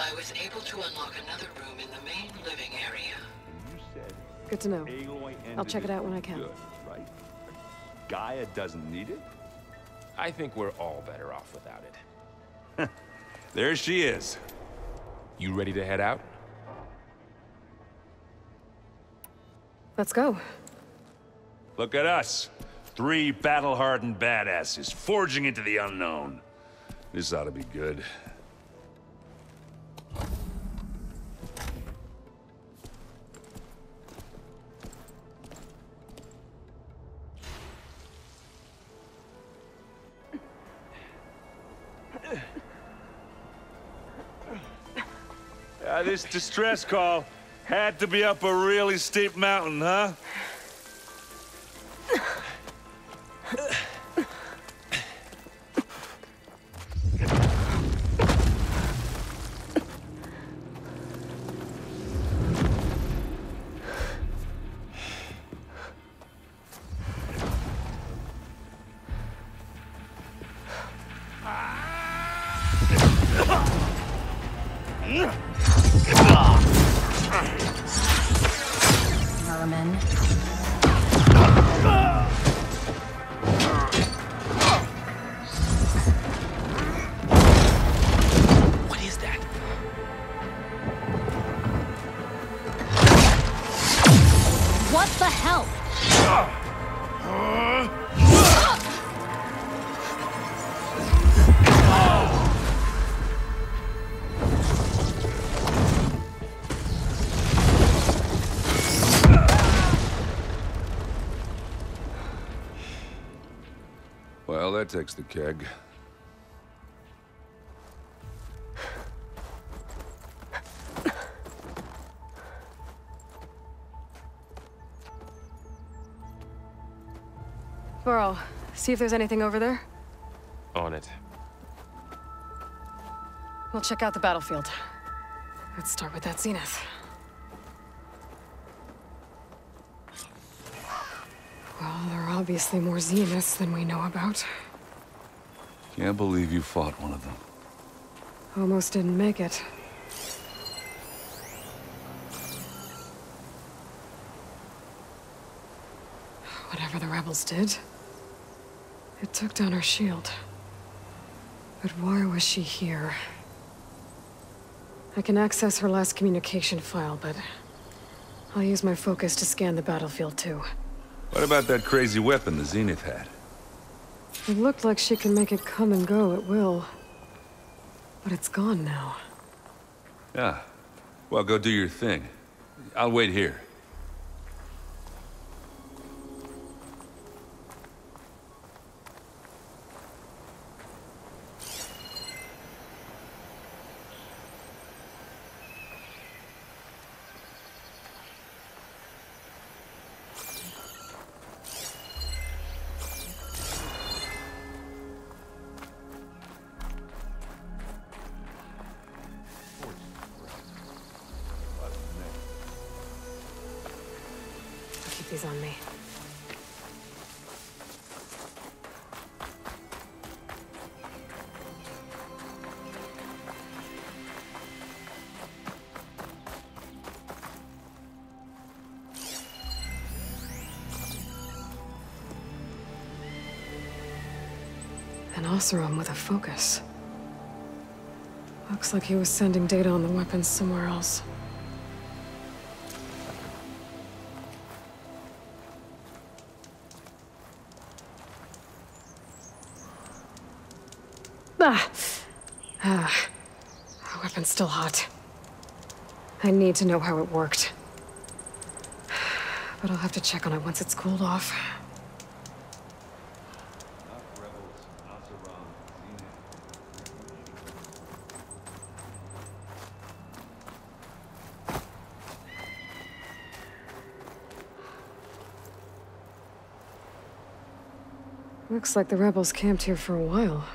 I was able to unlock another room in the main living area. You said Good to know. I'll check it out when I can. Good, right? Gaia doesn't need it? I think we're all better off without it. There she is. You ready to head out? Let's go. Look at us. Three battle-hardened badasses forging into the unknown. This ought to be good. This distress call had to be up a really steep mountain, huh? Vermin. What is that? What the hell? Takes the keg. Varl, see if there's anything over there. On it. We'll check out the battlefield. Let's start with that zenith. Well, there are obviously more zeniths than we know about. Can't believe you fought one of them. Almost didn't make it. Whatever the rebels did, it took down our shield. But why was she here? I can access her last communication file, but I'll use my focus to scan the battlefield too. What about that crazy weapon the Zenith had? It looked like she can make it come and go at will. But it's gone now. Yeah. Well, go do your thing. I'll wait here. Keep these on me. An Oseram with a focus. Looks like he was sending data on the weapons somewhere else. Still hot. I need to know how it worked. But I'll have to check on it once it's cooled off. Looks like the rebels camped here for a while.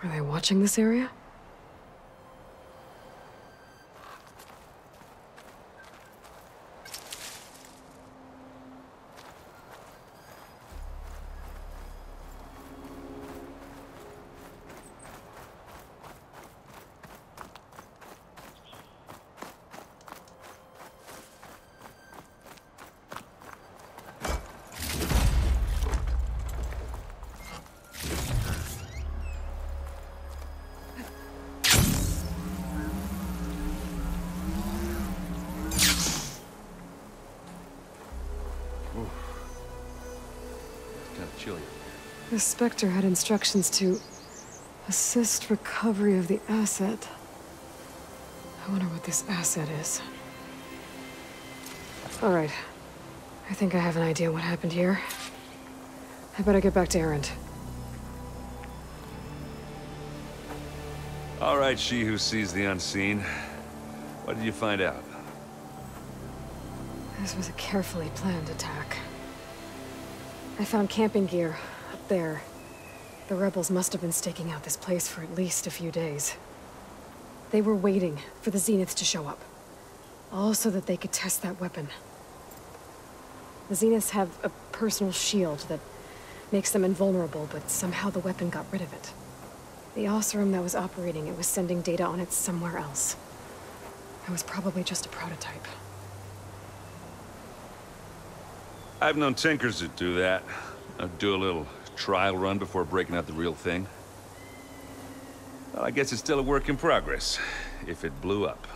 Were they watching this area? The Spectre had instructions to assist recovery of the asset. I wonder what this asset is. All right. I think I have an idea what happened here. I better get back to Erend. All right, she who sees the unseen. What did you find out? This was a carefully planned attack. I found camping gear there. The rebels must have been staking out this place for at least a few days. They were waiting for the Zeniths to show up. All so that they could test that weapon. The Zeniths have a personal shield that makes them invulnerable, but somehow the weapon got rid of it. The Oseram that was operating it was sending data on it somewhere else. It was probably just a prototype. I've known tinkers that do that. I'd do a little trial run before breaking out the real thing. Well, I guess it's still a work in progress, if it blew up.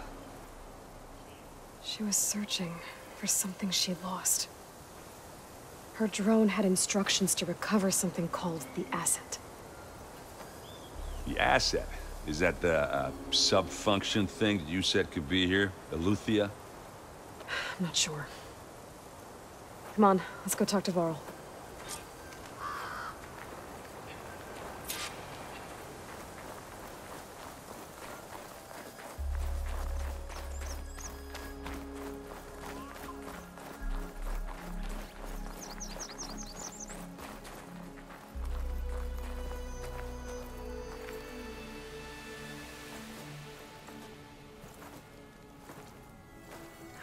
She was searching for something she'd lost. Her drone had instructions to recover something called the Asset. The asset? Is that the uh, sub-function thing that you said could be here? Aletheia? I'm not sure. Come on, let's go talk to Varl.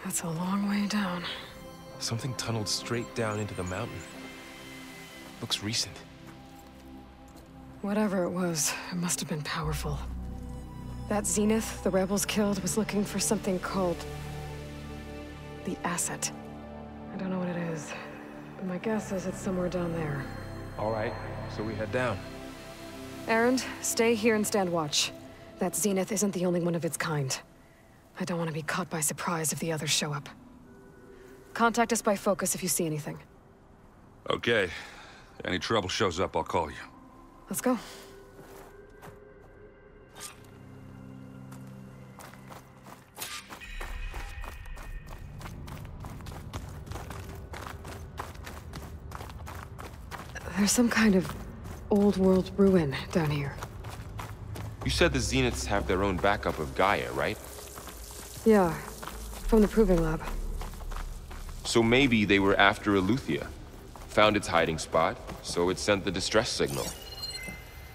That's a long way down. Something tunneled straight down into the mountain. Looks recent. Whatever it was, it must have been powerful. That Zenith the rebels killed was looking for something called... the Asset. I don't know what it is, but my guess is it's somewhere down there. All right, so we head down. Erend, stay here and stand watch. That Zenith isn't the only one of its kind. I don't want to be caught by surprise if the others show up. Contact us by focus if you see anything. Okay. Any trouble shows up, I'll call you. Let's go. There's some kind of old world ruin down here. You said the Zeniths have their own backup of Gaia, right? Yeah, from the Proving Lab. So maybe they were after Aletheia. Found its hiding spot, so it sent the distress signal.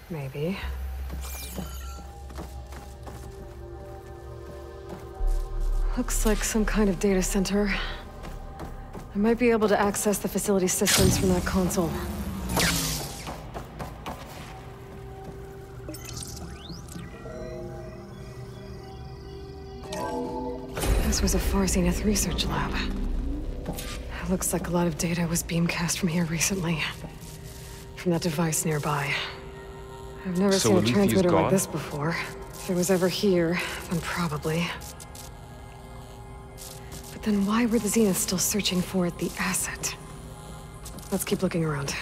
Maybe. Looks like some kind of data center. I might be able to access the facility systems from that console. Was a Far Zenith research lab. It looks like a lot of data was beamcast from here recently. From that device nearby. I've never So seen a transmitter like this before. If it was ever here, then probably. But then why were the Zeniths still searching for it, the asset? Let's keep looking around.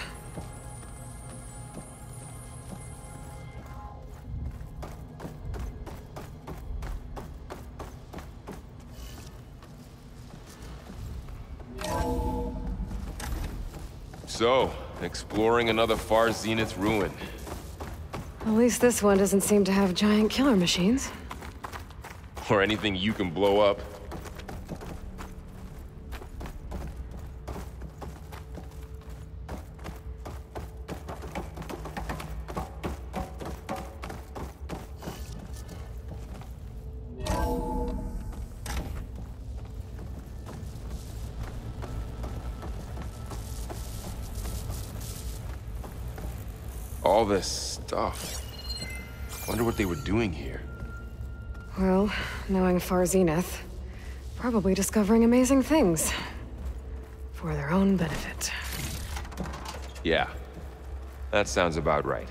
So, exploring another Far Zenith ruin. At least this one doesn't seem to have giant killer machines. Or anything you can blow up. This stuff. Wonder what they were doing here. Well, knowing Far Zenith, probably discovering amazing things. For their own benefit. Yeah, that sounds about right.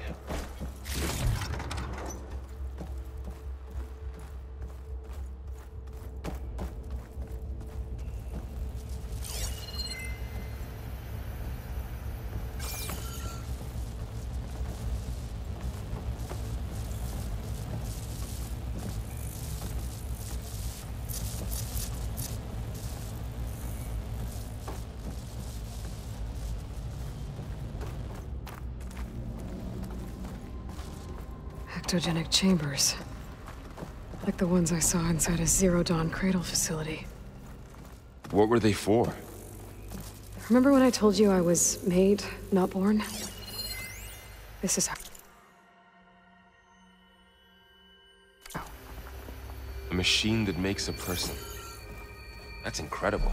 Ectogenic chambers. Like the ones I saw inside a Zero Dawn cradle facility. What were they for? Remember when I told you I was made, not born? This is how... A machine that makes a person. That's incredible.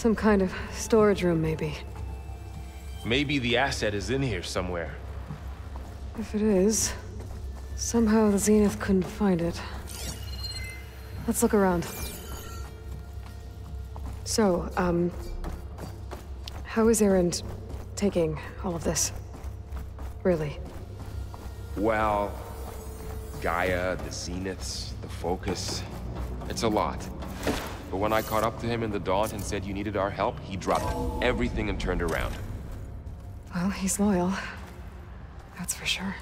Some kind of storage room, maybe. Maybe the asset is in here somewhere. If it is, somehow the Zenith couldn't find it. Let's look around. So, um... How is Erend taking all of this? Really? Well, Gaia, the Zeniths, the Focus. It's a lot. But when I caught up to him in the Daunt and said you needed our help, he dropped everything and turned around. Well, he's loyal. That's for sure.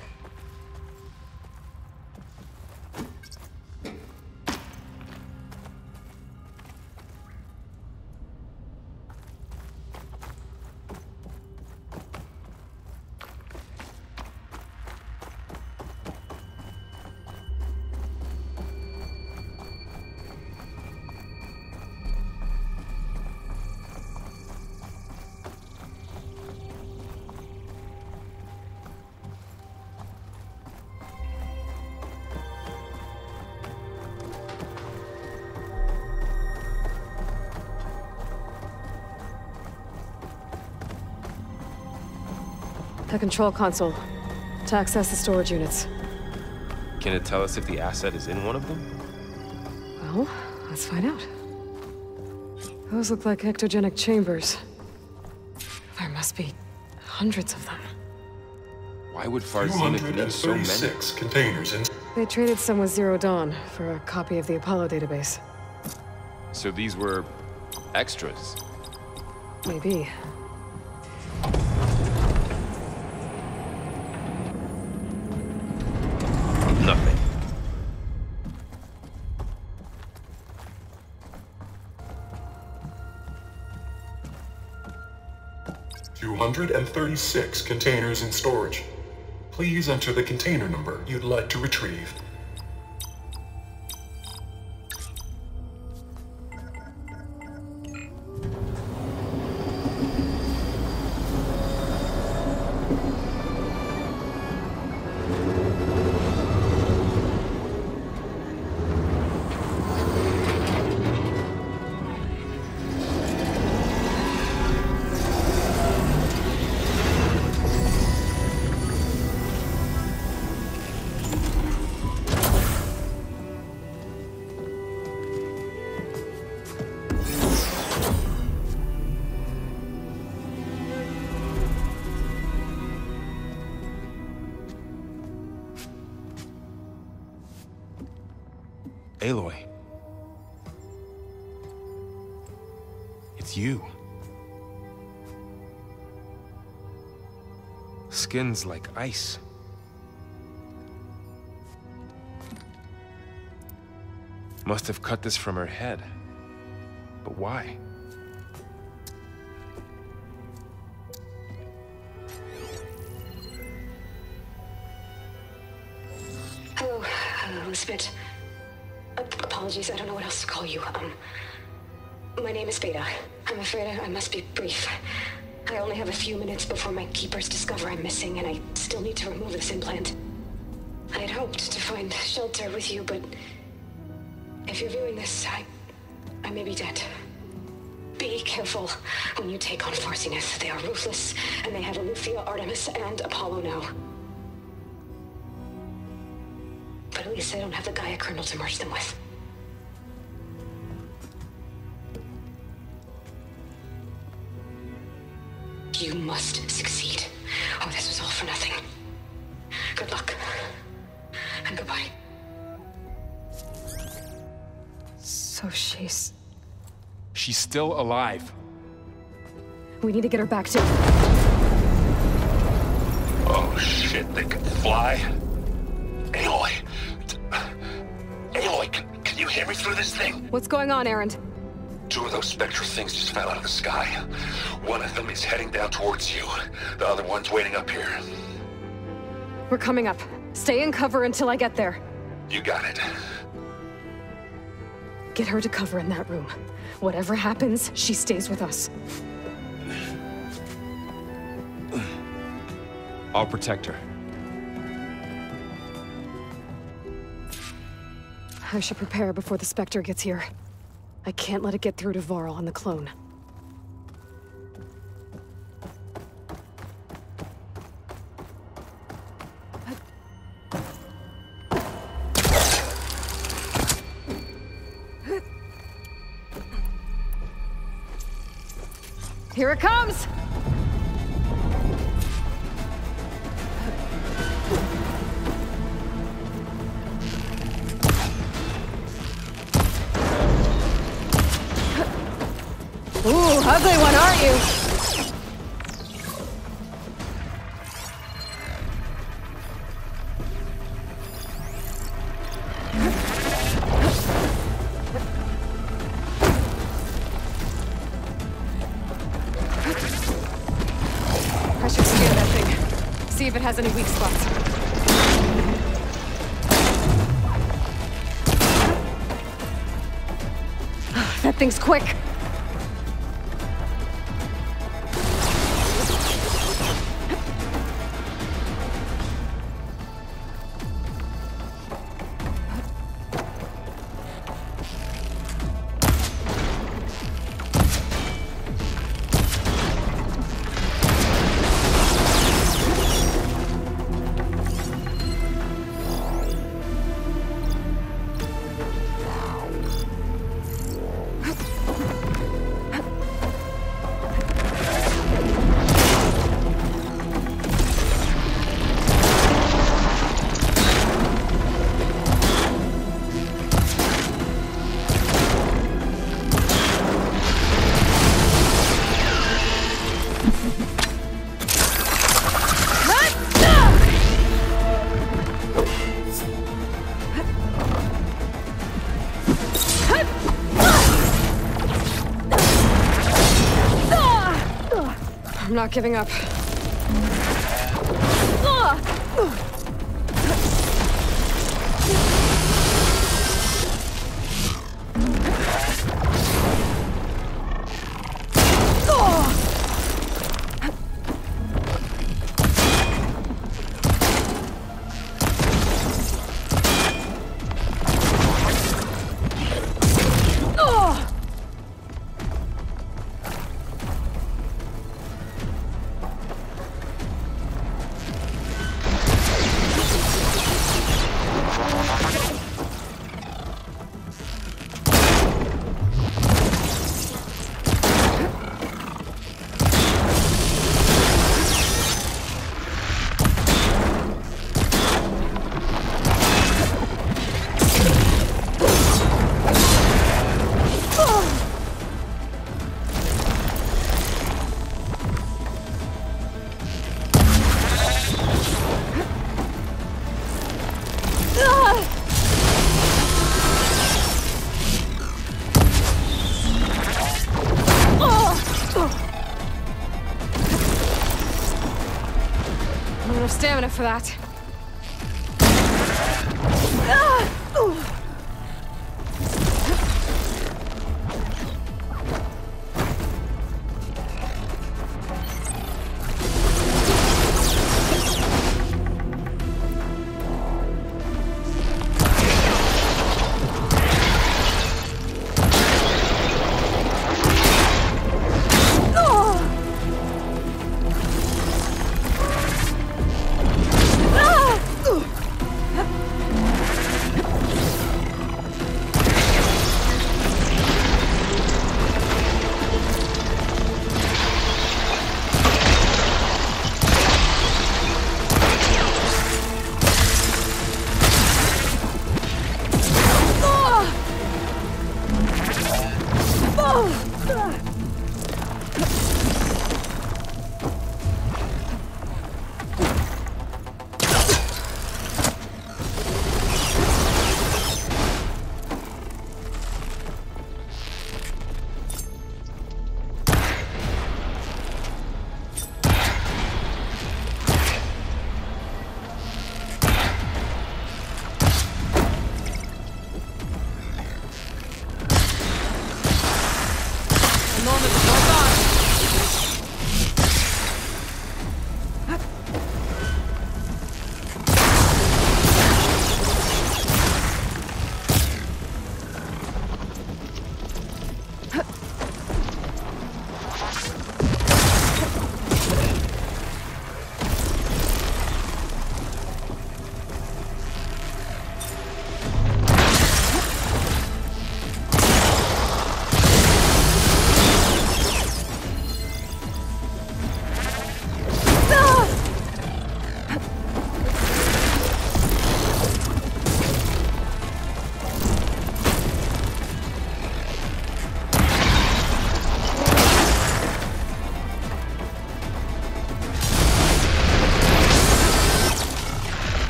The control console. To access the storage units. Can it tell us if the asset is in one of them? Well, let's find out. Those look like ectogenic chambers. There must be hundreds of them. Why would Far need so many? 236 containers in They traded some with Zero Dawn for a copy of the Apollo database. So these were extras. Maybe. 136 containers in storage. Please enter the container number you'd like to retrieve. It's you. Skin's like ice. Must have cut this from her head. But why? Hello, uh, apologies, I don't know what else to call you. Um, my name is Beta. I'm afraid I, must be brief. I only have a few minutes before my keepers discover I'm missing, and I still need to remove this implant. I had hoped to find shelter with you, but if you're viewing this, I, I may be dead. Be careful when you take on Far Zenith. They are ruthless, and they have Aletheia, Artemis, and Apollo now. But at least I don't have the Gaia kernel to merge them with. You must succeed. Oh, this was all for nothing. Good luck. And goodbye. So she's. She's still alive. We need to get her back to. Oh shit, they can fly? Aloy! Aloy, can, can you hear me through this thing? What's going on, Erend? Two of those spectral things just fell out of the sky. One of them is heading down towards you. The other one's waiting up here. We're coming up. Stay in cover until I get there. You got it. Get her to cover in that room. Whatever happens, she stays with us. I'll protect her. I should prepare before the Spectre gets here. I can't let it get through to Varl on the clone. Here it comes! Ugly one, aren't you? See if it has any weak spots. That thing's quick. Not giving up. For that.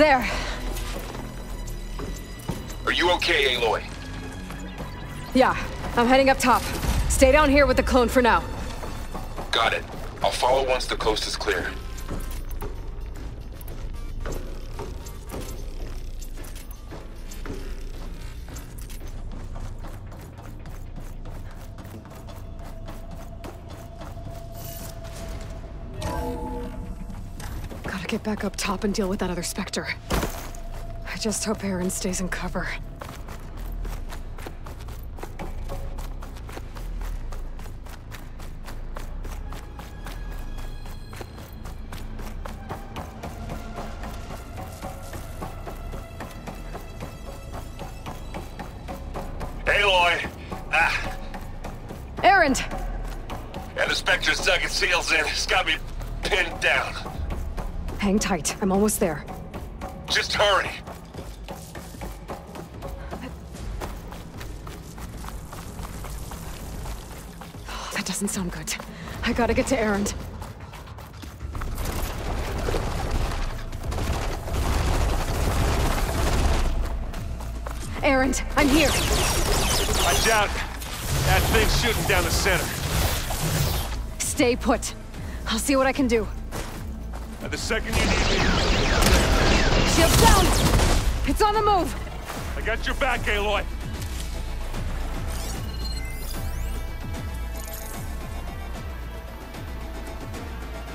There. Are you okay, Aloy? Yeah, I'm heading up top. Stay down here with the clone for now. Got it. I'll follow once the coast is clear. Back up top and deal with that other Spectre. I just hope Erend stays in cover. Aloy! Ah, Erend! and the Spectre's dug its heels in. It's got me pinned down. Hang tight. I'm almost there. Just hurry. That doesn't sound good. I gotta get to Erend. Erend, I'm here. Watch out. That thing's shooting down the center. Stay put. I'll see what I can do. And the second you need me, Shields down! It's on the move! I got your back, Aloy.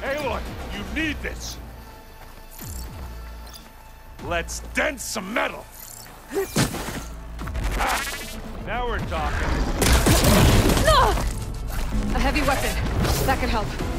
Aloy, you need this. Let's dent some metal. Ah, now we're talking. A heavy weapon. That could help.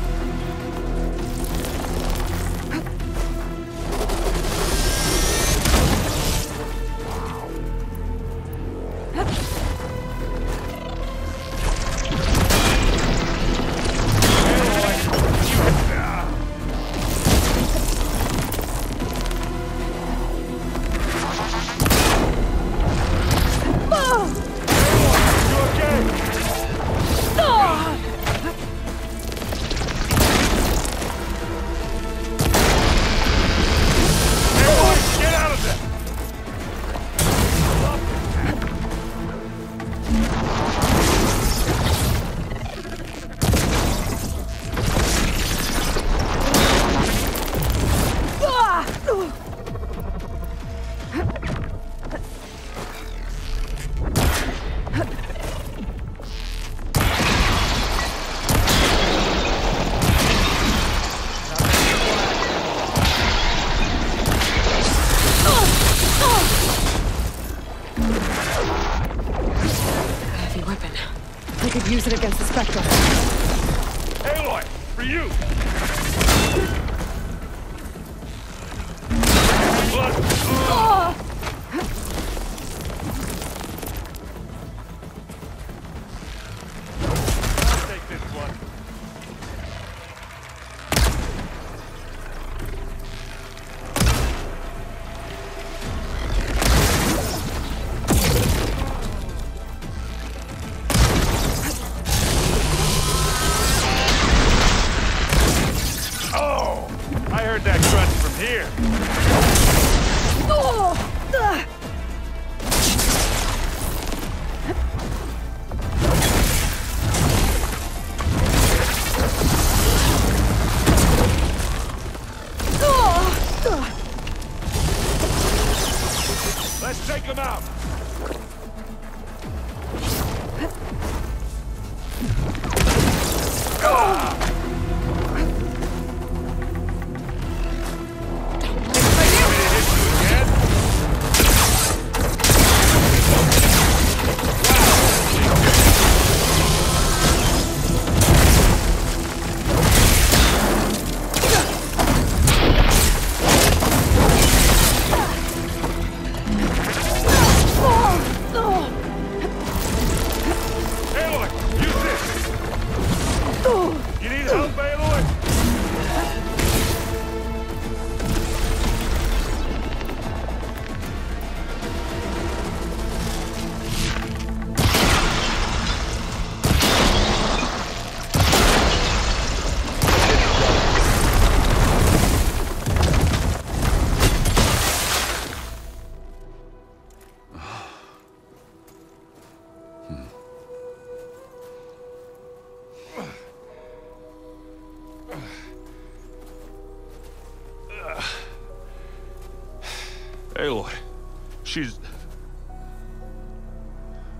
She's...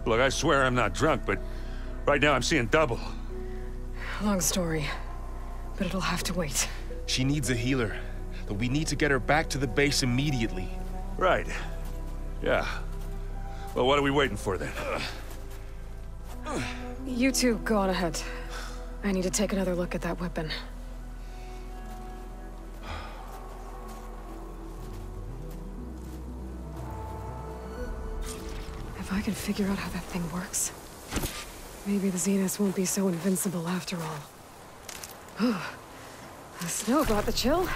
Look, I swear I'm not drunk, but right now I'm seeing double. Long story, but it'll have to wait. She needs a healer, but we need to get her back to the base immediately. Right. Yeah. Well, what are we waiting for then? You two go on ahead. I need to take another look at that weapon. If I can figure out how that thing works, maybe the Zeniths won't be so invincible after all. the snow brought the chill.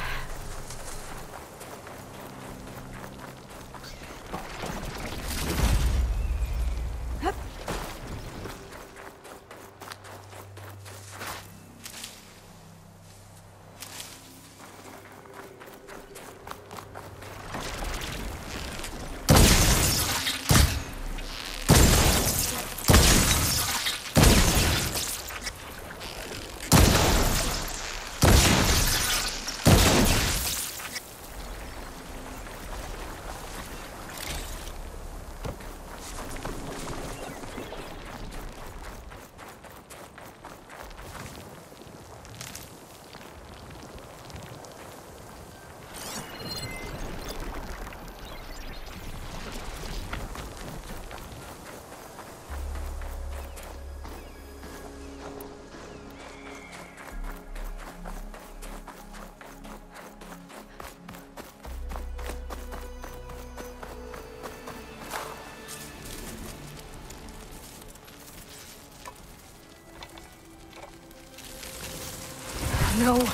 No.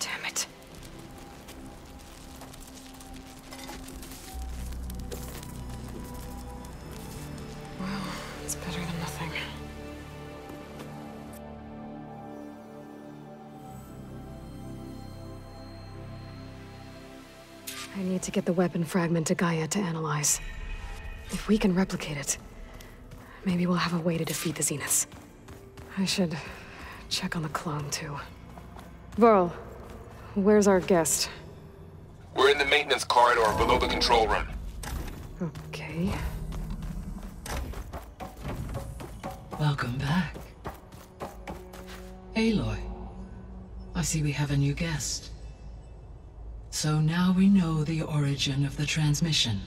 Damn it. Well, it's better than nothing. I need to get the weapon fragment to Gaia to analyze. If we can replicate it, maybe we'll have a way to defeat the Zeniths. I should check on the clone, too. Varl, where's our guest? We're in the maintenance corridor below the control room. Okay. Welcome back. Aloy. I see we have a new guest. So now we know the origin of the transmission.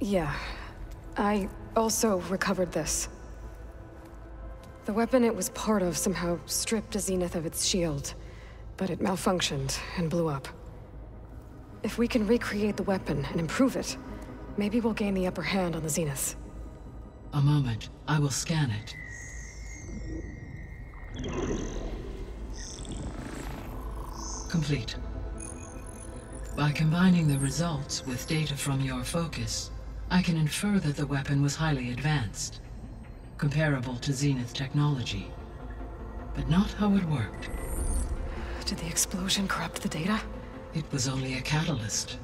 Yeah. I also recovered this. The weapon it was part of somehow stripped a Zenith of its shield, but it malfunctioned and blew up. If we can recreate the weapon and improve it, maybe we'll gain the upper hand on the Zeniths. A moment. I will scan it. Complete. By combining the results with data from your focus, I can infer that the weapon was highly advanced, comparable to Zenith technology, but not how it worked. Did the explosion corrupt the data? It was only a catalyst.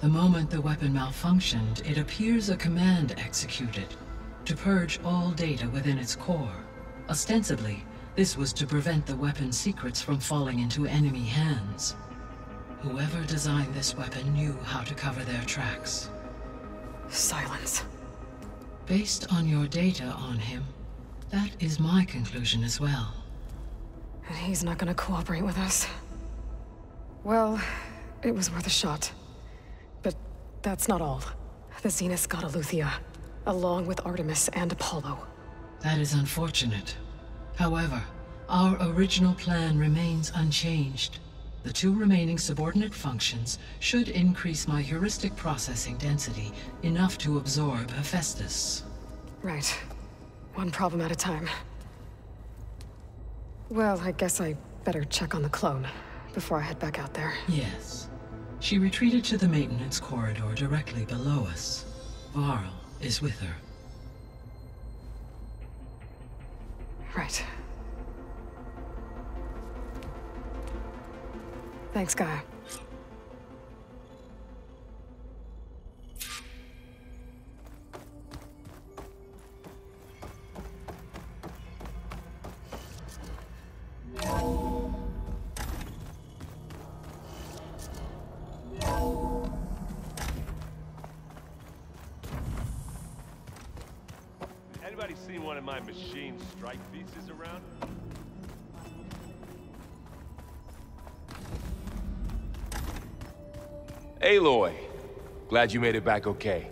The moment the weapon malfunctioned, it appears a command executed to purge all data within its core. Ostensibly, this was to prevent the weapon's secrets from falling into enemy hands. Whoever designed this weapon knew how to cover their tracks. Sylens. Based on your data on him, that is my conclusion as well. And he's not gonna cooperate with us. Well, it was worth a shot. But that's not all. The Zeniths got Aletheia, along with Artemis and Apollo. That is unfortunate. However, our original plan remains unchanged. The two remaining subordinate functions should increase my heuristic processing density enough to absorb Hephaestus. Right. One problem at a time. Well, I guess I better check on the clone before I head back out there. Yes. She retreated to the maintenance corridor directly below us. Varl is with her. Right. Thanks, Gaia. Aloy, glad you made it back okay.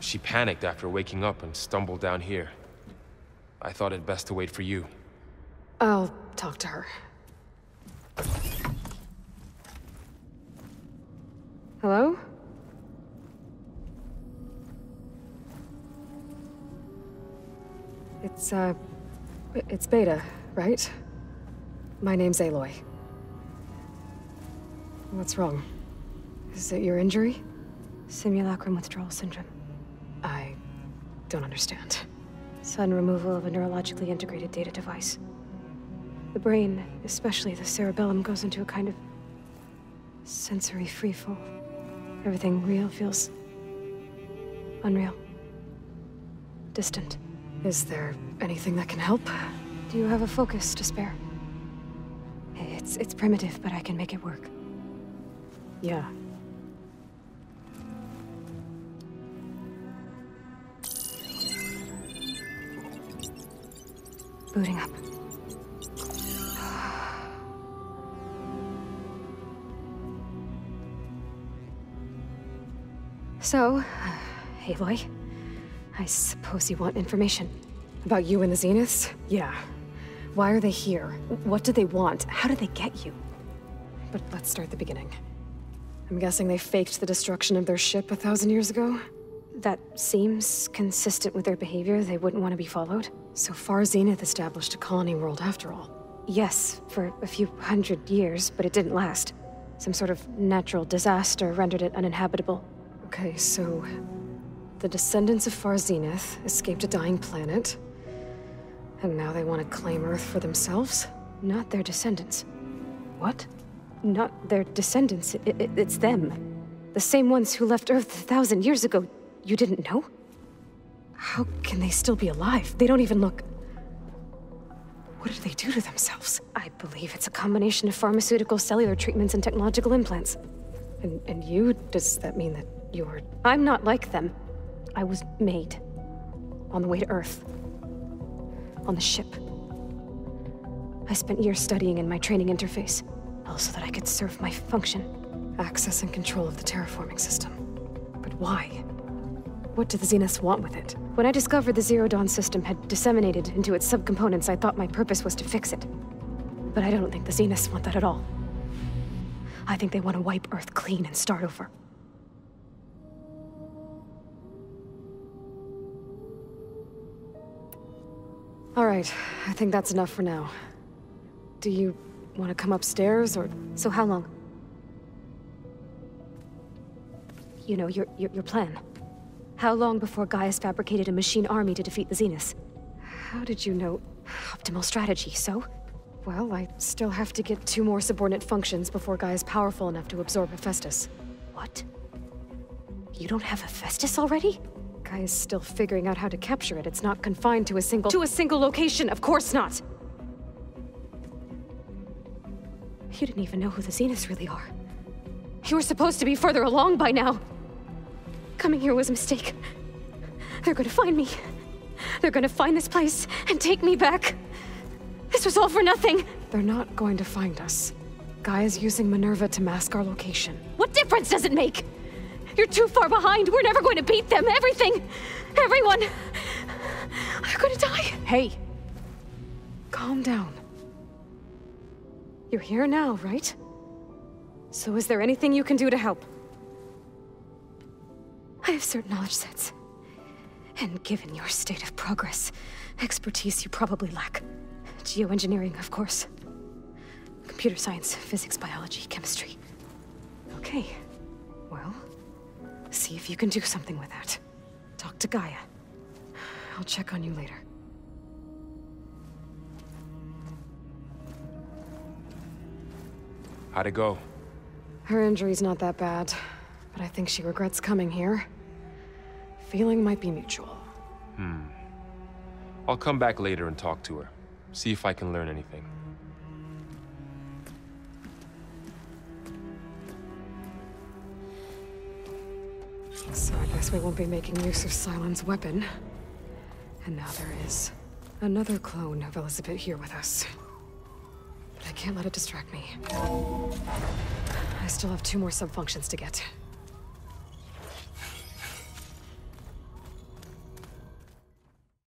She panicked after waking up and stumbled down here. I thought it best to wait for you. I'll talk to her. Hello? It's, uh... It's Beta, right? My name's Aloy. What's wrong? Is it your injury? Simulacrum withdrawal syndrome. I... don't understand. Sudden removal of a neurologically integrated data device. The brain, especially the cerebellum, goes into a kind of... sensory freefall. Everything real feels... unreal. Distant. Is there anything that can help? Do you have a focus to spare? It's, it's primitive, but I can make it work. Yeah. Booting up. So, Aloy, I suppose you want information. About you and the Zeniths? Yeah. Why are they here? What do they want? How did they get you? But let's start the beginning. I'm guessing they faked the destruction of their ship a thousand years ago? That seems consistent with their behavior. They wouldn't want to be followed. So Far Zenith established a colony world after all. Yes, for a few hundred years, but it didn't last. Some sort of natural disaster rendered it uninhabitable. Okay, so... The descendants of Far Zenith escaped a dying planet, and now they want to claim Earth for themselves? Not their descendants. What? Not their descendants. I I it's them. The same ones who left Earth a thousand years ago. You didn't know? How can they still be alive? They don't even look... What did they do to themselves? I believe it's a combination of pharmaceutical, cellular treatments, and technological implants. And, and you? Does that mean that you're... I'm not like them. I was made. On the way to Earth. On the ship. I spent years studying in my training interface, all so that I could serve my function. Access and control of the terraforming system. But why? What do the Zeniths want with it? When I discovered the Zero Dawn system had disseminated into its subcomponents, I thought my purpose was to fix it. But I don't think the Zeniths want that at all. I think they want to wipe Earth clean and start over. All right, I think that's enough for now. Do you want to come upstairs, or... So how long? You know, your, your, your plan. How long before Gaia's fabricated a machine army to defeat the Zeniths? How did you know... Optimal strategy, so? Well, I still have to get two more subordinate functions before is powerful enough to absorb Hephaestus. What? You don't have Hephaestus already? Is still figuring out how to capture it. It's not confined to a single- To a single location, of course not! You didn't even know who the Zeniths really are. You were supposed to be further along by now. Coming here was a mistake. They're gonna find me. They're gonna find this place and take me back. This was all for nothing. They're not going to find us. Gaia is using Minerva to mask our location. What difference does it make? You're too far behind. We're never going to beat them. Everything. Everyone. They're gonna die. Hey. Calm down. You're here now, right? So is there anything you can do to help? I have certain knowledge sets. And given your state of progress, expertise you probably lack. Geoengineering, of course. Computer science, physics, biology, chemistry. Okay. Well, see if you can do something with that. Talk to Gaia. I'll check on you later. How'd it go? Her injury's not that bad, but I think she regrets coming here. Feeling might be mutual. Hmm. I'll come back later and talk to her. See if I can learn anything. So I guess we won't be making use of Sylens' weapon. And now there is another clone of Elisabet here with us. But I can't let it distract me. I still have two more subfunctions to get.